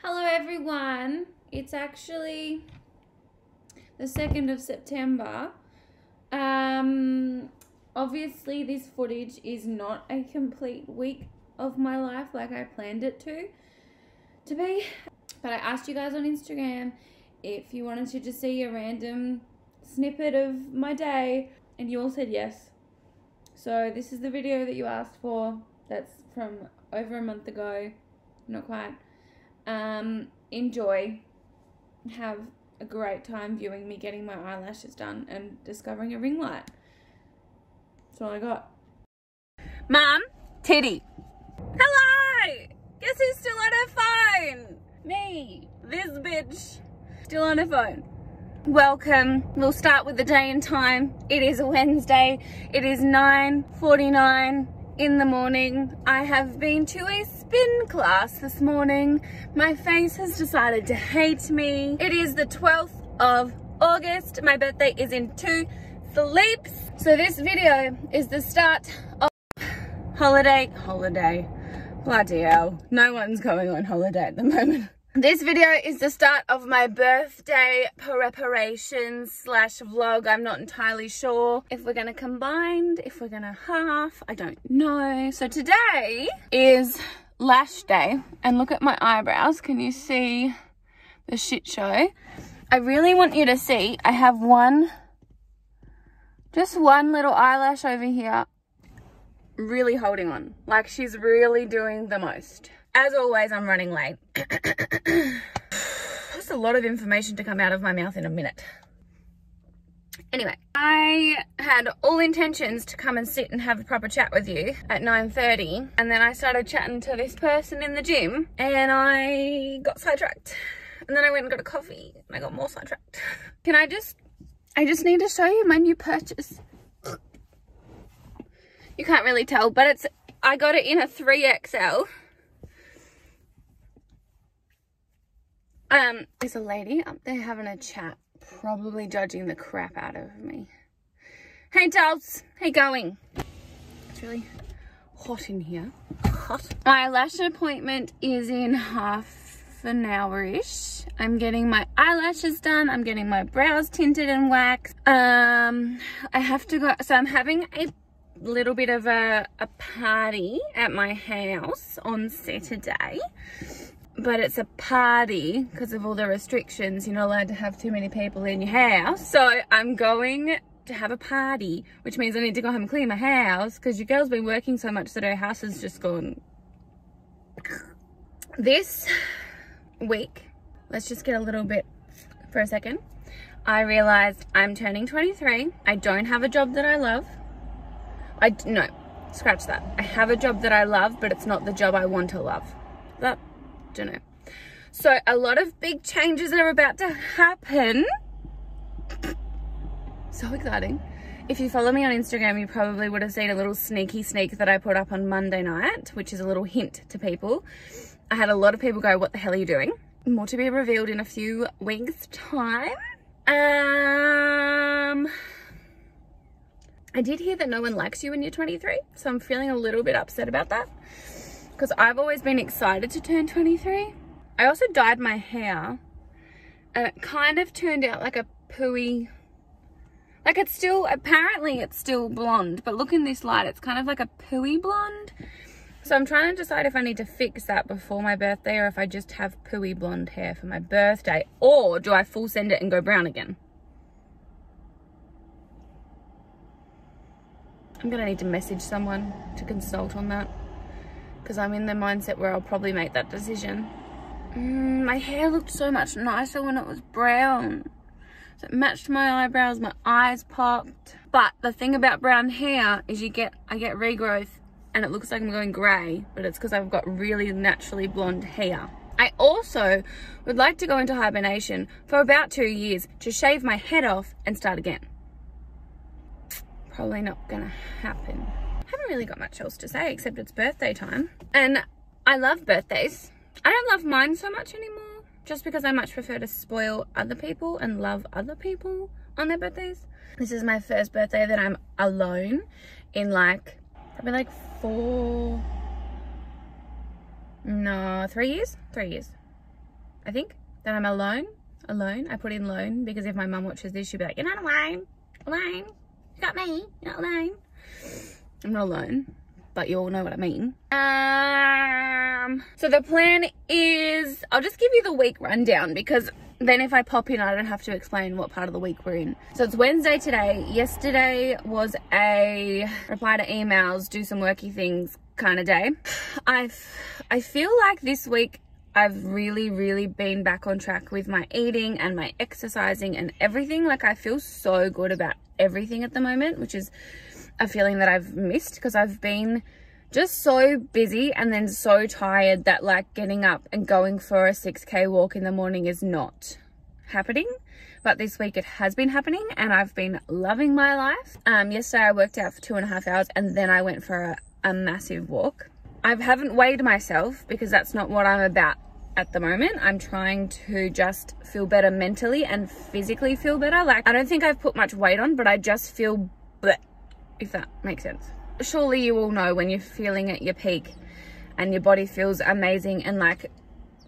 Hello everyone. It's actually the 2nd of September. Um obviously this footage is not a complete week of my life like I planned it to to be. But I asked you guys on Instagram if you wanted to just see a random snippet of my day and you all said yes. So this is the video that you asked for. That's from over a month ago. Not quite. Um, enjoy. Have a great time viewing me getting my eyelashes done and discovering a ring light. That's all I got. Mum, Teddy. Hello! Guess who's still on her phone? Me, this bitch. Still on her phone. Welcome. We'll start with the day and time. It is a Wednesday. It is 9.49 in the morning. I have been to a spin class this morning. My face has decided to hate me. It is the 12th of August. My birthday is in two sleeps. So this video is the start of holiday, holiday, bloody hell. No one's going on holiday at the moment. This video is the start of my birthday preparations slash vlog. I'm not entirely sure if we're gonna combine, if we're gonna half, I don't know. So today is lash day and look at my eyebrows. Can you see the shit show? I really want you to see, I have one, just one little eyelash over here really holding on. Like she's really doing the most. As always, I'm running late. That's a lot of information to come out of my mouth in a minute. Anyway, I had all intentions to come and sit and have a proper chat with you at 9.30 and then I started chatting to this person in the gym and I got sidetracked. And then I went and got a coffee and I got more sidetracked. Can I just, I just need to show you my new purchase. You can't really tell, but it's, I got it in a 3XL. Um, there's a lady up there having a chat, probably judging the crap out of me. Hey, dolls. Hey, going? It's really hot in here. Hot. My lash appointment is in half an hour-ish. I'm getting my eyelashes done. I'm getting my brows tinted and waxed. Um, I have to go, so I'm having a little bit of a, a party at my house on Saturday but it's a party because of all the restrictions. You're not allowed to have too many people in your house. So I'm going to have a party, which means I need to go home and clean my house because your girl's been working so much that her house has just gone. This week, let's just get a little bit for a second. I realized I'm turning 23. I don't have a job that I love. I, no, scratch that. I have a job that I love, but it's not the job I want to love. That So a lot of big changes are about to happen. So exciting. If you follow me on Instagram, you probably would have seen a little sneaky sneak that I put up on Monday night, which is a little hint to people. I had a lot of people go, what the hell are you doing? More to be revealed in a few weeks time. Um, I did hear that no one likes you when you're 23, so I'm feeling a little bit upset about that because I've always been excited to turn 23. I also dyed my hair and it kind of turned out like a pooey, like it's still, apparently it's still blonde, but look in this light, it's kind of like a pooey blonde. So I'm trying to decide if I need to fix that before my birthday or if I just have pooey blonde hair for my birthday or do I full send it and go brown again? I'm gonna need to message someone to consult on that because I'm in the mindset where I'll probably make that decision. Mm, my hair looked so much nicer when it was brown. So it matched my eyebrows, my eyes popped. But the thing about brown hair is you get, I get regrowth and it looks like I'm going grey, but it's because I've got really naturally blonde hair. I also would like to go into hibernation for about two years to shave my head off and start again. Probably not gonna happen haven't really got much else to say except it's birthday time. And I love birthdays. I don't love mine so much anymore just because I much prefer to spoil other people and love other people on their birthdays. This is my first birthday that I'm alone in like, probably like four, no, three years? Three years. I think. that I'm alone. Alone. I put in alone because if my mum watches this, she'll be like, you're not alone. Alone. You got me. You're not alone. I'm not alone, but you all know what I mean. Um, so the plan is, I'll just give you the week rundown because then if I pop in, I don't have to explain what part of the week we're in. So it's Wednesday today. Yesterday was a reply to emails, do some worky things kind of day. I I feel like this week I've really, really been back on track with my eating and my exercising and everything. Like I feel so good about everything at the moment, which is a feeling that I've missed because I've been just so busy and then so tired that like getting up and going for a 6k walk in the morning is not happening. But this week it has been happening and I've been loving my life. Um yesterday I worked out for two and a half hours and then I went for a, a massive walk. I haven't weighed myself because that's not what I'm about at the moment. I'm trying to just feel better mentally and physically feel better. Like I don't think I've put much weight on but I just feel bleh, if that makes sense. Surely you all know when you're feeling at your peak and your body feels amazing and like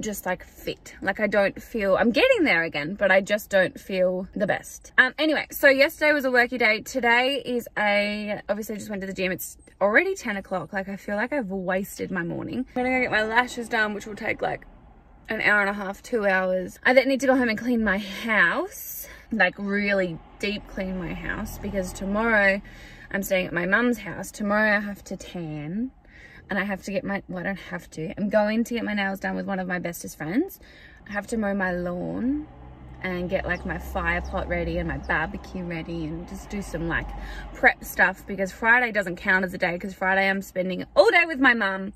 just like fit. Like i don't feel i'm getting there again but i just don't feel the best. Um anyway so yesterday was a worky day. Today is a obviously I just went to the gym. It's already 10 o'clock. Like i feel like i've wasted my morning. I'm gonna go get my lashes done which will take like an hour and a half two hours. I then need to go home and clean my house like really deep clean my house because tomorrow I'm staying at my mum's house. Tomorrow I have to tan and I have to get my, well, I don't have to. I'm going to get my nails done with one of my bestest friends. I have to mow my lawn and get like my fire pot ready and my barbecue ready and just do some like prep stuff because Friday doesn't count as a day because Friday I'm spending all day with my mum.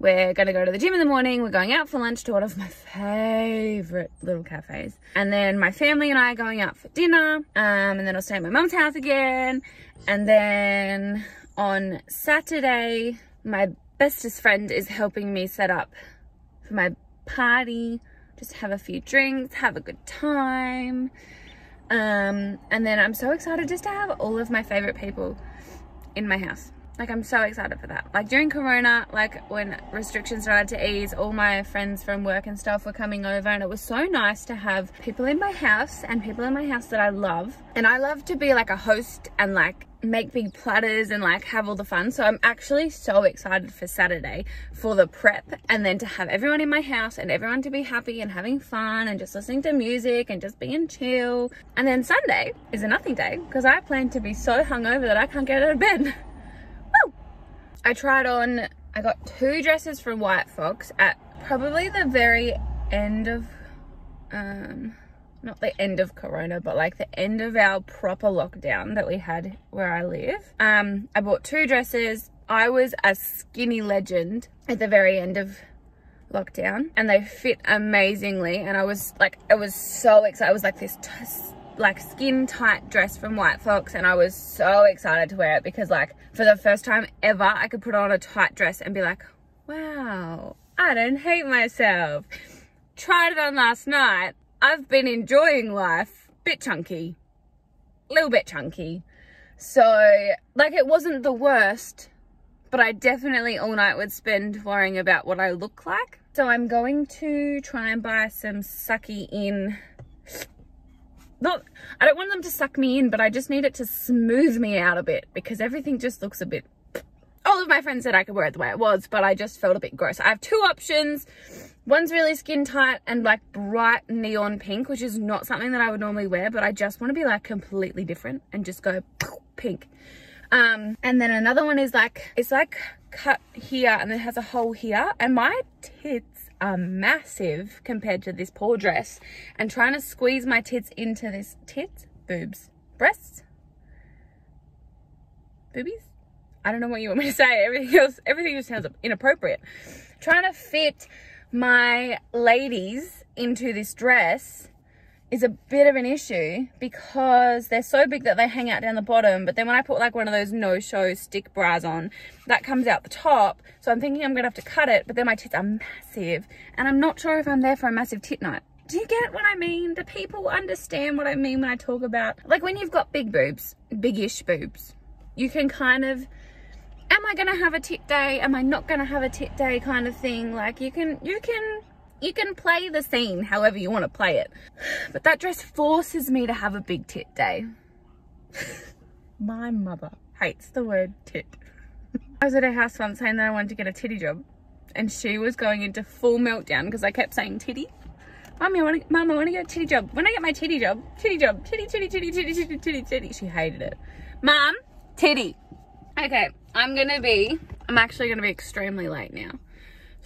We're to go to the gym in the morning. We're going out for lunch to one of my favorite little cafes. And then my family and I are going out for dinner. Um, and then I'll stay at my mum's house again. And then on Saturday, my bestest friend is helping me set up for my party. Just have a few drinks, have a good time. Um, and then I'm so excited just to have all of my favorite people in my house. Like I'm so excited for that. Like during Corona, like when restrictions started to ease, all my friends from work and stuff were coming over and it was so nice to have people in my house and people in my house that I love. And I love to be like a host and like make big platters and like have all the fun. So I'm actually so excited for Saturday for the prep and then to have everyone in my house and everyone to be happy and having fun and just listening to music and just being chill. And then Sunday is a nothing day because I plan to be so hungover that I can't get out of bed. I tried on, I got two dresses from White Fox at probably the very end of, um, not the end of Corona, but like the end of our proper lockdown that we had where I live. Um, I bought two dresses. I was a skinny legend at the very end of lockdown and they fit amazingly and I was like, I was so excited. I was like this like skin tight dress from White Fox and I was so excited to wear it because like for the first time ever I could put on a tight dress and be like wow I don't hate myself. Tried it on last night. I've been enjoying life. Bit chunky. Little bit chunky. So like it wasn't the worst but I definitely all night would spend worrying about what I look like. So I'm going to try and buy some sucky in not I don't want them to suck me in but I just need it to smooth me out a bit because everything just looks a bit all of my friends said I could wear it the way it was but I just felt a bit gross. I have two options. One's really skin tight and like bright neon pink which is not something that I would normally wear but I just want to be like completely different and just go pink. Um and then another one is like it's like cut here and it has a hole here and my tits are massive compared to this poor dress and trying to squeeze my tits into this tits? Boobs. Breasts? Boobies? I don't know what you want me to say. Everything else everything just sounds inappropriate. Trying to fit my ladies into this dress is a bit of an issue because they're so big that they hang out down the bottom. But then when I put like one of those no-show stick bras on, that comes out the top. So I'm thinking I'm gonna have to cut it, but then my tits are massive. And I'm not sure if I'm there for a massive tit night. Do you get what I mean? Do people understand what I mean when I talk about, like when you've got big boobs, big-ish boobs, you can kind of, am I gonna have a tit day? Am I not gonna have a tit day kind of thing? Like you can, you can you can play the scene however you want to play it. But that dress forces me to have a big tit day. My mother hates the word tit. I was at her house once saying that I wanted to get a titty job and she was going into full meltdown because I kept saying titty. Mommy, I want to, Mom, I want to get a titty job. When I get my titty job, titty job, titty, titty, titty, titty, titty, titty, titty. She hated it. Mom, titty. Okay, I'm going to be, I'm actually going to be extremely late now.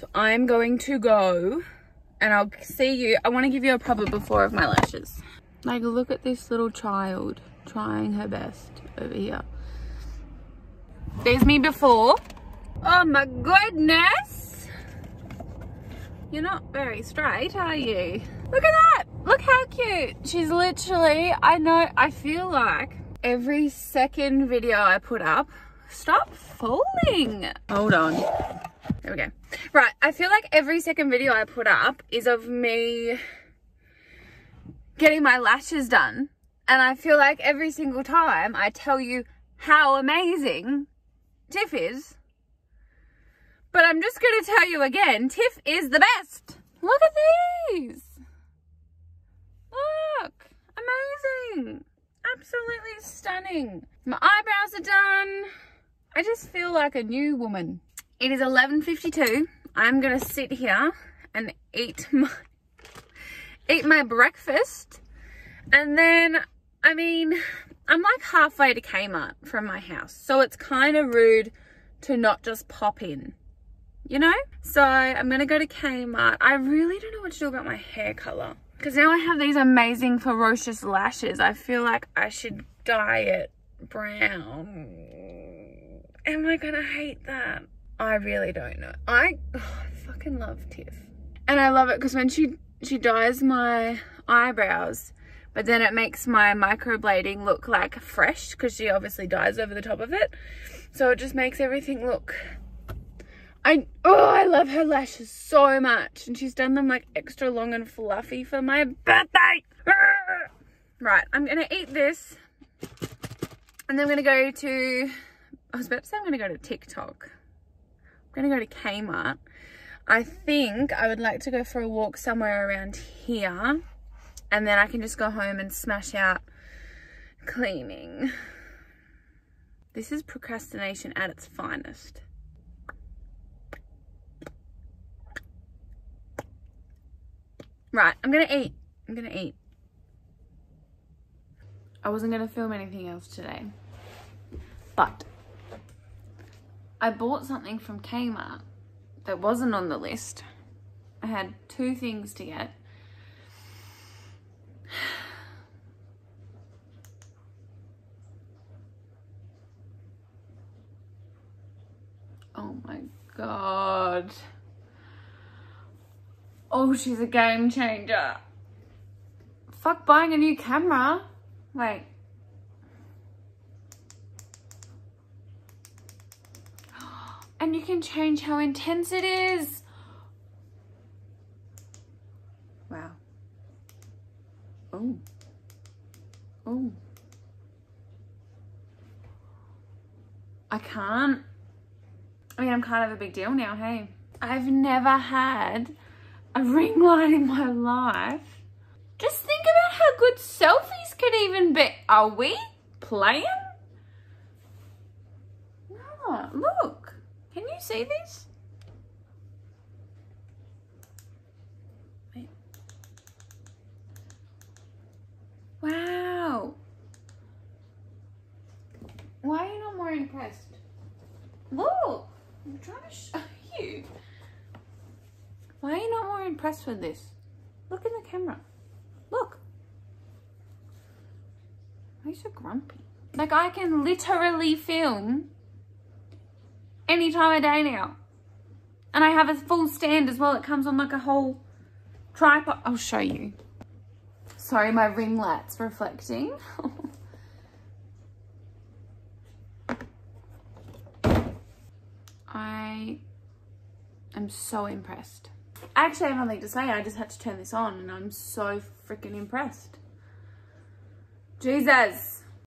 So I'm going to go and I'll see you. I want to give you a proper before of my lashes. Like, look at this little child trying her best over here. There's me before. Oh my goodness. You're not very straight, are you? Look at that. Look how cute. She's literally, I know, I feel like every second video I put up, stop falling. Hold on. There we go. Right, I feel like every second video I put up is of me getting my lashes done. And I feel like every single time I tell you how amazing Tiff is. But I'm just going to tell you again, Tiff is the best. Look at these. Look, amazing. Absolutely stunning. My eyebrows are done. I just feel like a new woman. It is 11.52. I'm going to sit here and eat my, eat my breakfast. And then, I mean, I'm like halfway to Kmart from my house. So it's kind of rude to not just pop in, you know? So I'm going to go to Kmart. I really don't know what to do about my hair color. Because now I have these amazing ferocious lashes. I feel like I should dye it brown. Am I going to hate that? I really don't know. I, oh, I fucking love Tiff. And I love it because when she, she dyes my eyebrows, but then it makes my microblading look like fresh because she obviously dyes over the top of it. So it just makes everything look, I, oh, I love her lashes so much. And she's done them like extra long and fluffy for my birthday. Right, I'm gonna eat this and then I'm gonna go to, I was about to say I'm gonna go to TikTok. Gonna go to Kmart. I think I would like to go for a walk somewhere around here and then I can just go home and smash out cleaning. This is procrastination at its finest. Right, I'm gonna eat. I'm gonna eat. I wasn't gonna film anything else today, but I bought something from Kmart that wasn't on the list. I had two things to get Oh my god. Oh, she's a game changer. Fuck buying a new camera. Wait. And you can change how intense it is. Wow. Oh. Oh. I can't. I mean, I'm kind of a big deal now, hey. I've never had a ring light in my life. Just think about how good selfies could even be. Are we playing? Look. See this? Wait. Wow. Why are you not more impressed? Look. I'm trying to show you. Why are you not more impressed with this? Look in the camera. Look. Why are you so grumpy? Like I can literally film any time of day now. And I have a full stand as well. It comes on like a whole tripod. I'll show you. Sorry, my ring light's reflecting. I am so impressed. Actually, I actually have nothing to say. I just had to turn this on and I'm so freaking impressed. Jesus.